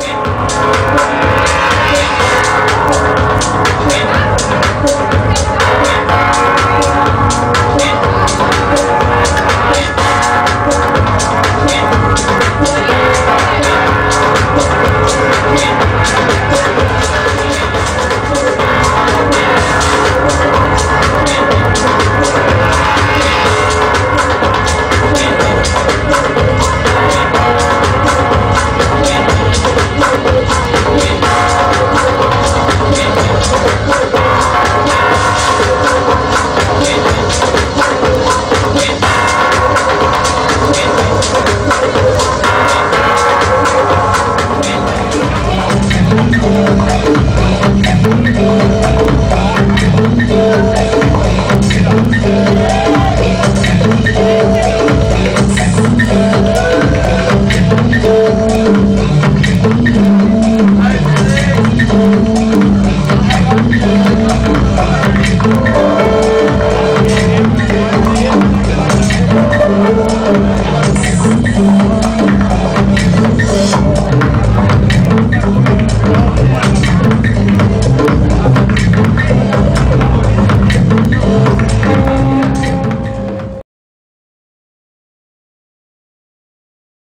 Música